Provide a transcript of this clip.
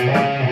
Música